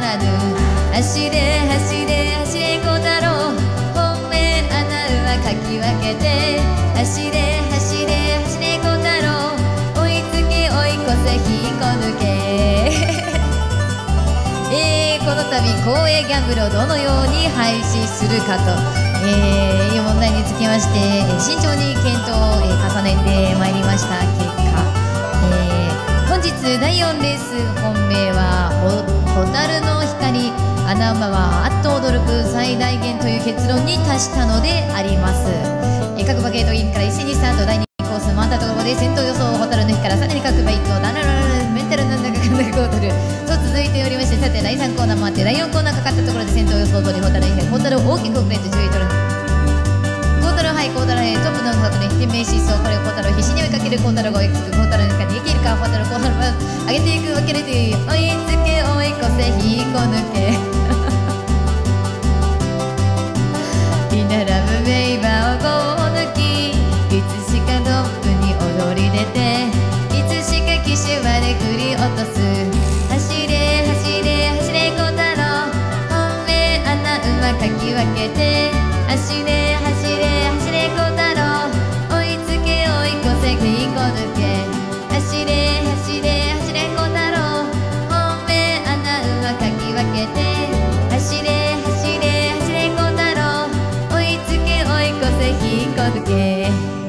まらぬ。走れ走れ走れ小太郎。本命穴馬かき分けて。走れ走れ走れ小太郎。追いつけ追い越せ引っこ抜け。えー、この度公営ギャンブルをどのように廃止するかと、えー、いう問題につきまして、えー慎重に検討を、えー重ねてまいりました結果、えー本日第4レース本命は「蛍の光」穴馬はあっと驚く最大限という結論に達したのであります、え各馬ゲートインから一にスタート第2コース回ったところで先頭予想蛍の日からさらに各馬一頭ダラララメンタルなんだかかんだかこうとるそう続いておりましてさて第3コーナー回って第4コーナーかかったところで先頭予想通り蛍の日蛍を大きく遅れて10位取るコータロハイコータロヘイトップの里に引き名疾走これをコータロ必死に追いかけるコータロが追いつくコータロにか逃げ切るかコータロコータロ上げていくわけで追いつけ追い越せ引っこ抜け。居並ぶメイバーをこう抜きいつしかトップに躍り出ていつしか騎手まで振り落とす。走れ走れ走れ小太郎。本命穴馬かき分けて走れ走れ走れ走れ小太郎。追いつけ追い越せ引っこ抜け。